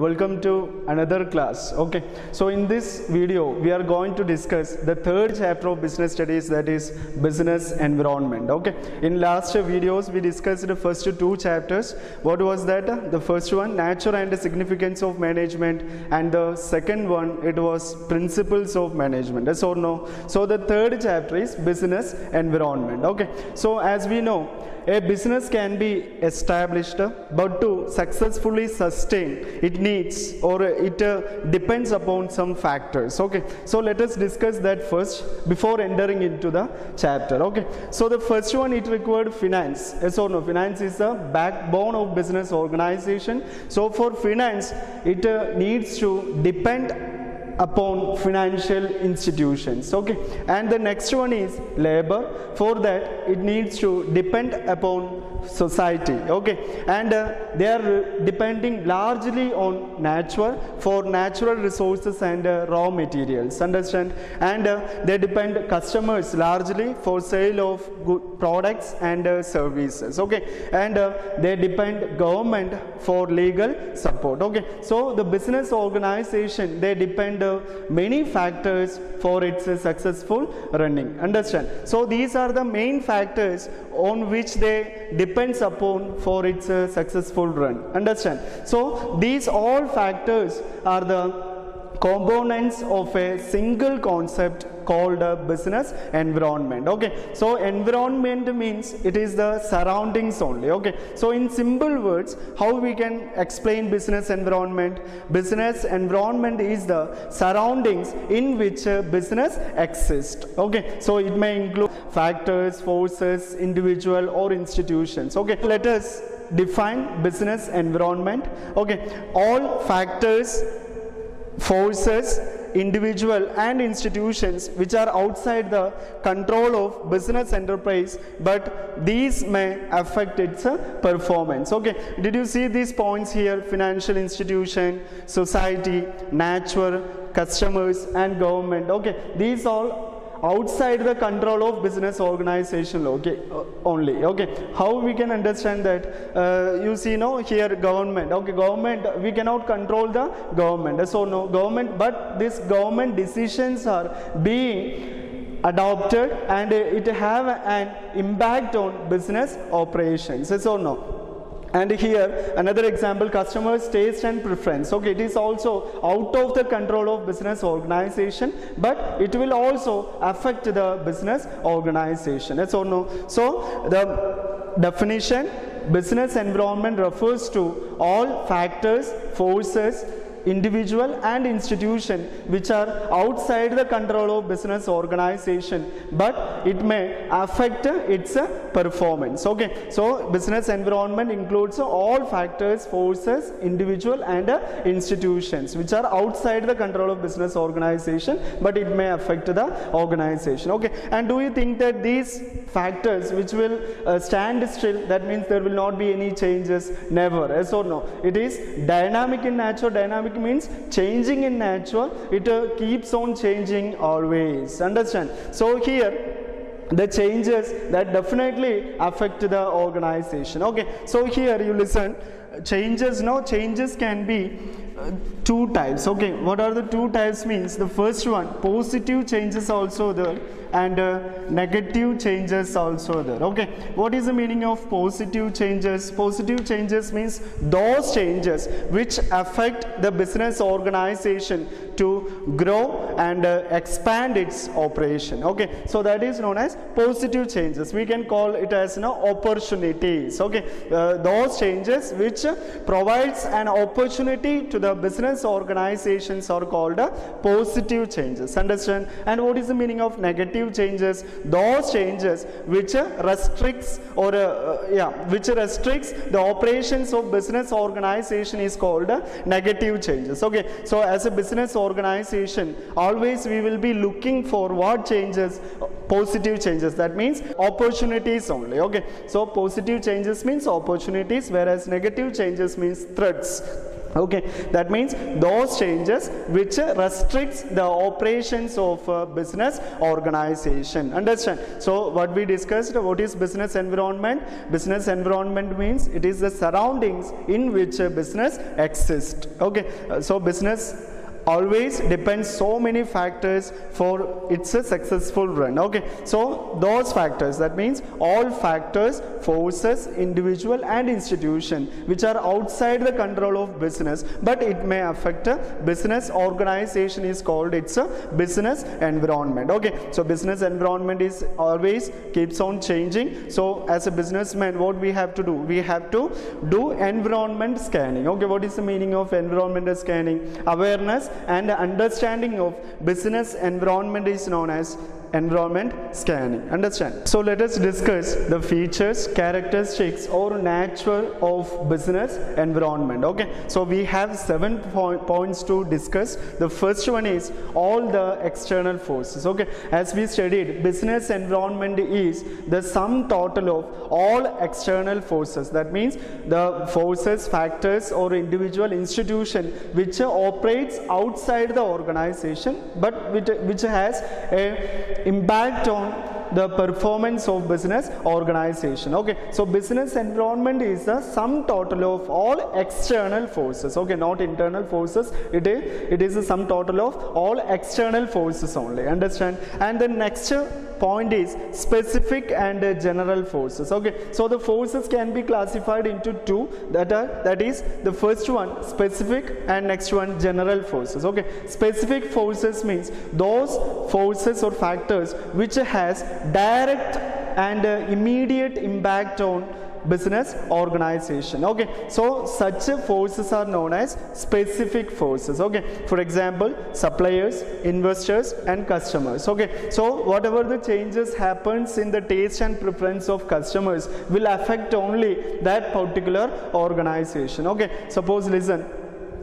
Welcome to another class. Okay, so in this video, we are going to discuss the third chapter of business studies that is business environment. Okay, in last videos, we discussed the first two chapters. What was that? The first one, nature and the significance of management, and the second one, it was principles of management. Yes or no? So the third chapter is business environment. Okay, so as we know, a business can be established, but to successfully sustain, it needs or it uh, depends upon some factors. Okay, so let us discuss that first before entering into the chapter. Okay, so the first one it required finance. Yes or no? Finance is the backbone of business organization. So for finance, it uh, needs to depend upon financial institutions. Okay. And the next one is labor. For that it needs to depend upon society. Okay. And uh, they are depending largely on nature for natural resources and uh, raw materials. Understand? And uh, they depend customers largely for sale of good products and uh, services. Okay. And uh, they depend government for legal support. Okay. So the business organization they depend many factors for its successful running. Understand? So these are the main factors on which they depends upon for its successful run. Understand? So these all factors are the components of a single concept called a business environment okay? So environment means it is the surroundings only okay? So in simple words how we can explain business environment? Business environment is the surroundings in which business exists okay? So it may include factors forces individual or institutions okay? Let us define business environment okay? All factors forces individual and institutions which are outside the control of business enterprise but these may affect its uh, performance. Okay did you see these points here? Financial institution society nature customers and government. Okay these all outside the control of business organization okay uh, only okay. How we can understand that? Uh, you see no here government okay government we cannot control the government. So no government but this government decisions are being adopted and it have an impact on business operations. So no and here another example customers taste and preference. Okay it is also out of the control of business organization but it will also affect the business organization. That's all no so the definition business environment refers to all factors forces individual and institution which are outside the control of business organization but it may affect its performance. Okay so business environment includes all factors forces individual and institutions which are outside the control of business organization but it may affect the organization. Okay and do you think that these factors which will uh, stand still that means there will not be any changes never? Yes or no? It is dynamic in nature dynamic means changing in nature it uh, keeps on changing always. Understand? So here the changes that definitely affect the organization. Okay so here you listen. Changes no changes can be uh, two types. Okay what are the two types means? The first one positive changes also there and uh, negative changes also there. Okay. What is the meaning of positive changes? Positive changes means those changes which affect the business organization to grow and uh, expand its operation. Okay. So that is known as positive changes. We can call it as you know, opportunities. Okay. Uh, those changes which provides an opportunity to the business organizations are called uh, positive changes. Understand? And what is the meaning of negative changes those changes which restricts or uh, yeah which restricts the operations of business organization is called negative changes. Okay so as a business organization always we will be looking for what changes? Positive changes. That means opportunities only. Okay so positive changes means opportunities whereas negative changes means threats okay that means those changes which restricts the operations of uh, business organization. Understand? So what we discussed what is business environment? Business environment means it is the surroundings in which a business exists. Okay Uh, so business always depends so many factors for its a successful run. Okay so those factors that means all factors forces individual and institution which are outside the control of business but it may affect a business organization is called it's a business environment. Okay so business environment is always keeps on changing. So as a businessman what we have to do? We have to do environment scanning. Okay what is the meaning of environmental scanning? Awareness and understanding of business environment is known as environment scanning. Understand? So let us discuss the features characteristics or nature of business environment. Okay? So we have seven point, points to discuss. The first one is all the external forces. Okay? As we studied business environment is the sum total of all external forces. That means the forces factors or individual institution which operates outside the organization but which, which has a impact on the performance of business organization. Okay so business environment is the sum total of all external forces. Okay not internal forces. It is it is the sum total of all external forces only. Understand? And the next point is specific and uh, general forces. Okay so the forces can be classified into two. That are that is the first one specific and next one general forces. Okay specific forces means those forces or factors which has direct and uh, immediate impact on business organization. Okay so such forces are known as specific forces. Okay for example suppliers investors and customers. Okay so whatever the changes happens in the taste and preference of customers will affect only that particular organization. Okay suppose listen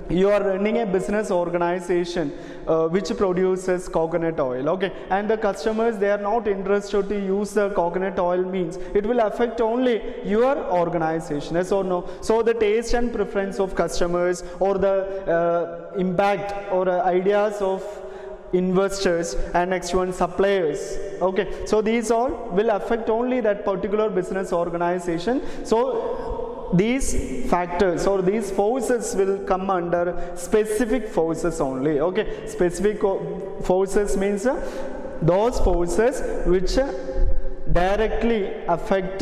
you are running a business organization uh, which produces coconut oil okay? And the customers they are not interested to use the coconut oil means. It will affect only your organization. Yes or no. So the taste and preference of customers or the uh, impact or uh, ideas of investors and next one suppliers okay? So these all will affect only that particular business organization. So these factors or these forces will come under specific forces only. Okay specific forces means uh, those forces which uh, directly affect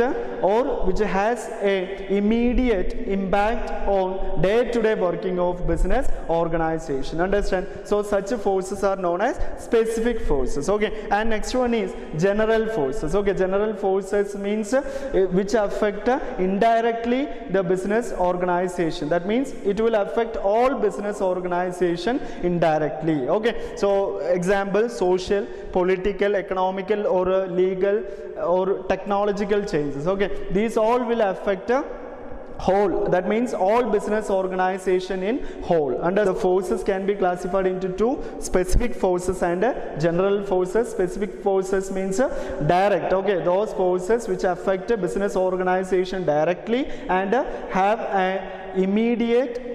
or which has a immediate impact on day-to-day working of business organization. Understand? So such forces are known as specific forces. Okay. And next one is general forces. Okay. General forces means uh, which affect uh, indirectly the business organization. That means it will affect all business organization indirectly. Okay. So example social political economical or uh, legal or technological changes. Okay these all will affect uh, whole. That means all business organization in whole. Under the forces can be classified into two specific forces and uh, general forces. Specific forces means uh, direct. Okay those forces which affect a business organization directly and uh, have an immediate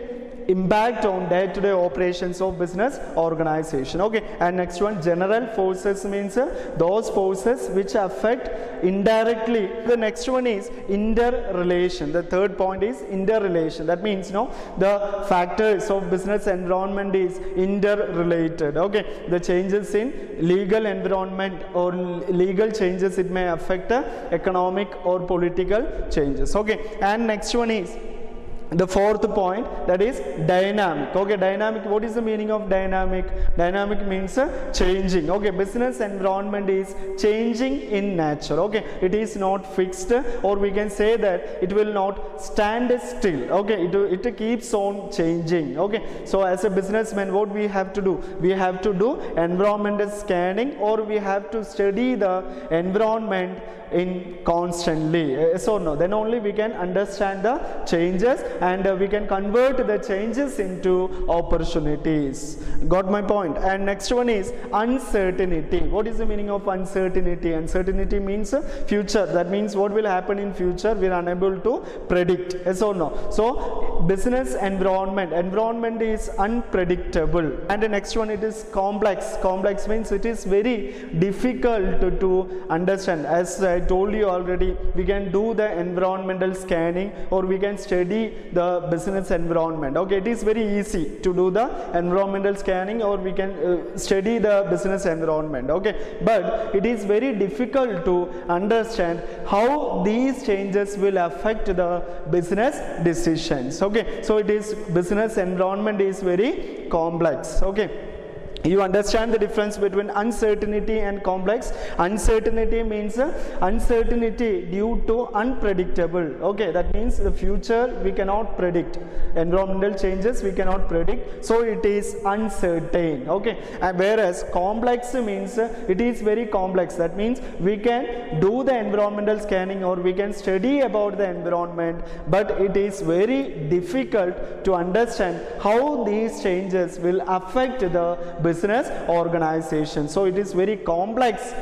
impact on day-to-day operations of business organization. Okay and next one general forces means uh, those forces which affect indirectly. The next one is interrelation. The third point is interrelation. That means no the factors of business environment is interrelated. Okay the changes in legal environment or legal changes it may affect uh, economic or political changes. Okay and next one is the fourth point that is dynamic. Okay dynamic what is the meaning of dynamic? Dynamic means uh, changing. Okay business environment is changing in nature. Okay it is not fixed or we can say that it will not stand still. Okay it, it keeps on changing. Okay so as a businessman what we have to do? We have to do environmental scanning or we have to study the environment in constantly. Yes or no then only we can understand the changes and uh, we can convert the changes into opportunities. Got my point? And next one is uncertainty. What is the meaning of uncertainty? Uncertainty means uh, future. That means what will happen in future we are unable to predict. Yes or no? So business environment. Environment is unpredictable. And the next one it is complex. Complex means it is very difficult to, to understand. As i told you already we can do the environmental scanning or we can study the business environment. Okay it is very easy to do the environmental scanning or we can uh, study the business environment. Okay but it is very difficult to understand how these changes will affect the business decisions okay so it is business environment is very complex. Okay you understand the difference between uncertainty and complex? Uncertainty means uh, uncertainty due to unpredictable. Okay that means the future we cannot predict. Environmental changes we cannot predict so it is uncertain. Okay and whereas complex means uh, it is very complex. That means we can do the environmental scanning or we can study about the environment but it is very difficult to understand how these changes will affect the business organization. So it is very complex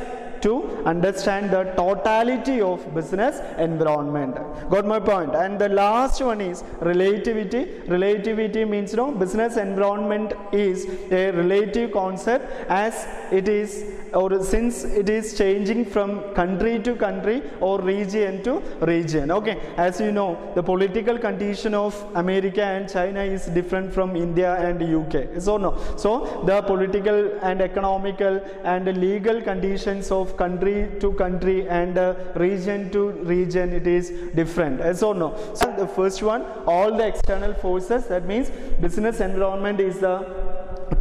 to understand the totality of business environment. Got my point? And the last one is relativity. Relativity means you know business environment is a relative concept as it is or since it is changing from country to country or region to region. Okay, as you know, the political condition of America and China is different from India and UK. So no, so the political and economical and legal conditions of country to country and uh, region to region it is different. Yes or no? So the first one, all the external forces. That means business environment is the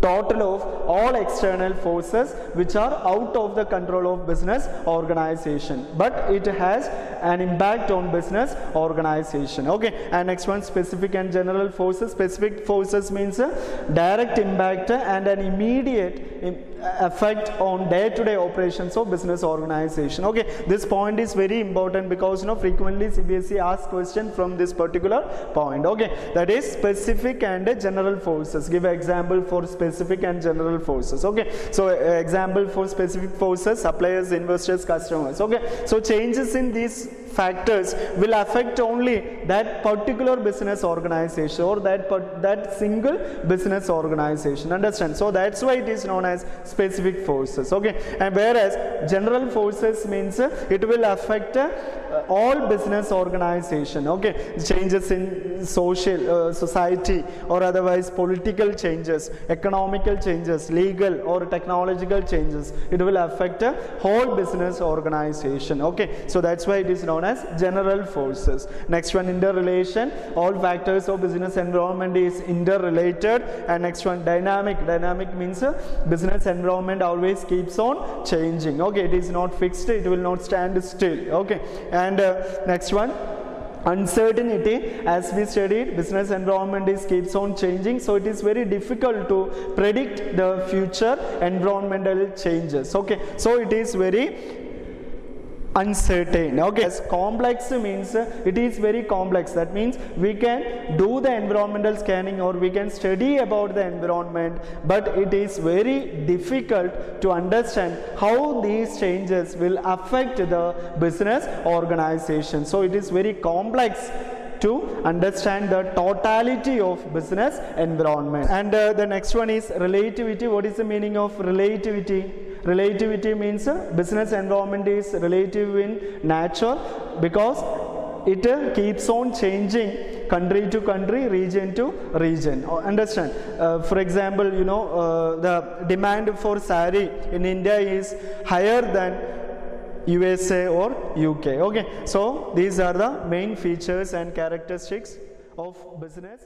total of all external forces which are out of the control of business organization. But it has an impact on business organization. Okay and next one specific and general forces. Specific forces means a direct impact and an immediate im- effect on day-to-day operations of business organization. Okay this point is very important because you know frequently cbse asks question from this particular point. Okay that is specific and general forces. Give example for specific and general forces. Okay so uh, example for specific forces suppliers investors customers. Okay so changes in these factors will affect only that particular business organization or that that single business organization understand? So that's why it is known as specific forces okay? And whereas general forces means it will affect all business organization okay changes in social uh, society or otherwise political changes economical changes legal or technological changes it will affect a whole business organization okay. So that's why it is known as general forces. Next one interrelation. All factors of business environment is interrelated. And next one dynamic. Dynamic means uh, business environment always keeps on changing okay. It is not fixed it will not stand still okay. And uh, next one. Uncertainty. As we studied business environment is keeps on changing so it is very difficult to predict the future environmental changes. Okay so it is very uncertain. Okay as complex means it is very complex. That means we can do the environmental scanning or we can study about the environment but it is very difficult to understand how these changes will affect the business organization. So it is very complex to understand the totality of business environment. And uh, the next one is relativity. What is the meaning of relativity relativity means uh, business environment is relative in nature because it uh, keeps on changing country to country region to region Oh, understand uh, for example you know uh, the demand for sari in india is higher than USA or UK. Okay, so these are the main features and characteristics of business